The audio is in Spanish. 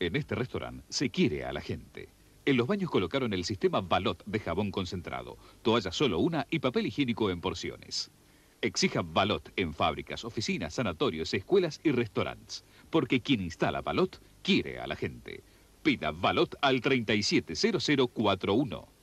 En este restaurante se quiere a la gente. En los baños colocaron el sistema Balot de jabón concentrado, toalla solo una y papel higiénico en porciones. Exija Balot en fábricas, oficinas, sanatorios, escuelas y restaurantes, porque quien instala Balot quiere a la gente. Pida Balot al 370041.